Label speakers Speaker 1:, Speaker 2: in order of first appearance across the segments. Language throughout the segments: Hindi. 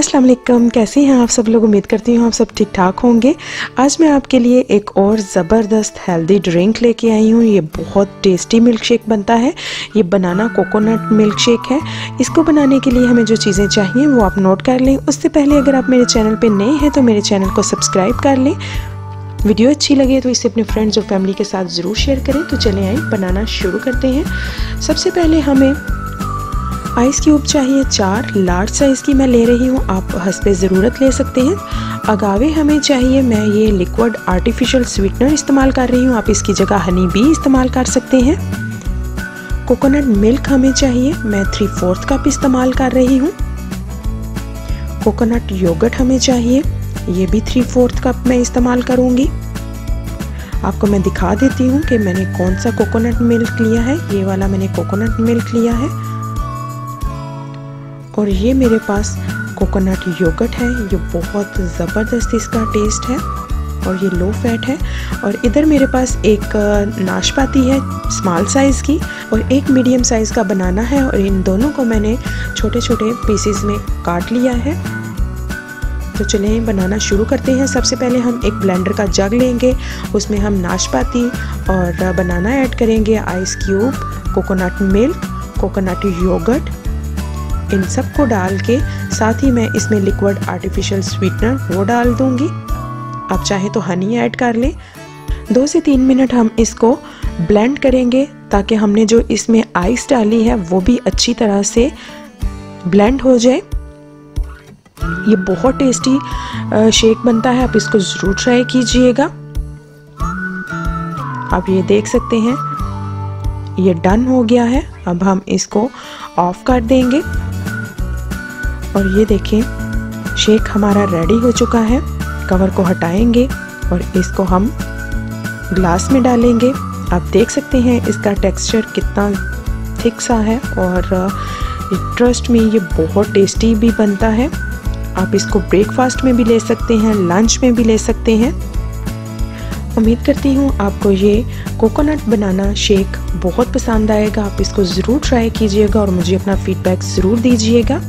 Speaker 1: अस्सलाम वालेकुम कैसे हैं आप सब लोग? उम्मीद करती हूँ आप सब ठीक ठाक होंगे। आज मैं आपके लिए एक और ज़बरदस्त हेल्दी ड्रिंक लेके आई हूँ। ये बहुत टेस्टी मिल्क शेक बनता है। ये बनाना कोकोनट मिल्क शेक है। इसको बनाने के लिए हमें जो चीज़ें चाहिए, वो आप नोट कर लें। उससे पहले अगर आप मेरे चैनल पर नए हैं तो मेरे चैनल को सब्सक्राइब कर लें। वीडियो अच्छी लगे तो इसे अपने फ्रेंड्स और फैमिली के साथ ज़रूर शेयर करें। तो चले आए बनाना शुरू करते हैं। सबसे पहले हमें आइस क्यूब चाहिए, चार लार्ज साइज़ की मैं ले रही हूँ, आप हंसपे ज़रूरत ले सकते हैं। अगावे हमें चाहिए, मैं ये लिक्विड आर्टिफिशियल स्वीटनर इस्तेमाल कर रही हूँ, आप इसकी जगह हनी भी इस्तेमाल कर सकते हैं। कोकोनट मिल्क हमें चाहिए, मैं थ्री फोर्थ कप इस्तेमाल कर रही हूँ। कोकोनट योगर्ट हमें चाहिए, ये भी थ्री फोर्थ कप मैं इस्तेमाल करूँगी। आपको मैं दिखा देती हूँ कि मैंने कौन सा कोकोनट मिल्क लिया है, ये वाला मैंने कोकोनट मिल्क लिया है। और ये मेरे पास कोकोनट योगर्ट है। ये बहुत ज़बरदस्त इसका टेस्ट है और ये लो फैट है। और इधर मेरे पास एक नाशपाती है स्मॉल साइज़ की और एक मीडियम साइज़ का बनाना है और इन दोनों को मैंने छोटे छोटे पीसेस में काट लिया है। तो चलें बनाना शुरू करते हैं। सबसे पहले हम एक ब्लेंडर का जग लेंगे। उसमें हम नाशपाती और बनाना ऐड करेंगे ice cube coconut milk coconut yogurt इन सबको डाल के साथ ही मैं इसमें लिक्विड आर्टिफिशियल स्वीटनर वो डाल दूँगी। आप चाहे तो हनी ऐड कर लें। दो से तीन मिनट हम इसको ब्लेंड करेंगे ताकि हमने जो इसमें आइस डाली है वो भी अच्छी तरह से ब्लेंड हो जाए। ये बहुत टेस्टी शेक बनता है। आप इसको ज़रूर ट्राई कीजिएगा। आप ये देख सकते हैं। ये डन हो गया है। अब हम इसको ऑफ़ कर देंगे। और ये देखें शेक हमारा रेडी हो चुका है, कवर को हटाएँगे और इसको हम ग्लास में डालेंगे। आप देख सकते हैं इसका टेक्सचर कितना थिक सा है और ट्रस्ट में ये बहुत टेस्टी भी बनता है। आप इसको ब्रेकफास्ट में भी ले सकते हैं लंच में भी ले सकते हैं। उम्मीद करती हूँ आपको ये कोकोनट बनाना शेक बहुत पसंद आएगा। आप इसको ज़रूर ट्राई कीजिएगा और मुझे अपना फीडबैक ज़रूर दीजिएगा।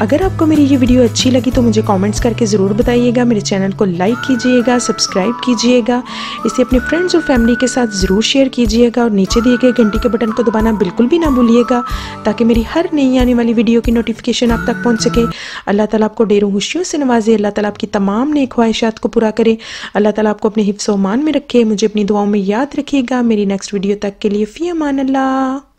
Speaker 1: अगर आपको मेरी ये वीडियो अच्छी लगी तो मुझे कमेंट्स करके ज़रूर बताइएगा। मेरे चैनल को लाइक कीजिएगा सब्सक्राइब कीजिएगा। इसे अपने फ्रेंड्स और फैमिली के साथ ज़रूर शेयर कीजिएगा और नीचे दिए गए घंटी के बटन को दबाना बिल्कुल भी ना भूलिएगा, ताकि मेरी हर नई आने वाली वीडियो की नोटिफिकेशन आप तक पहुँच सके। अल्लाह ताला आपको ढेरों खुशियों से नवाजे, अल्लाह ताला आपकी तमाम नई ख्वाहिशात को पूरा करे। अल्लाह ताला आपको अपने हिफ्स मान में रखे। मुझे अपनी दुआओं में याद रखिएगा। मेरी नेक्स्ट वीडियो तक के लिए फ़ी अमान अल्लाह।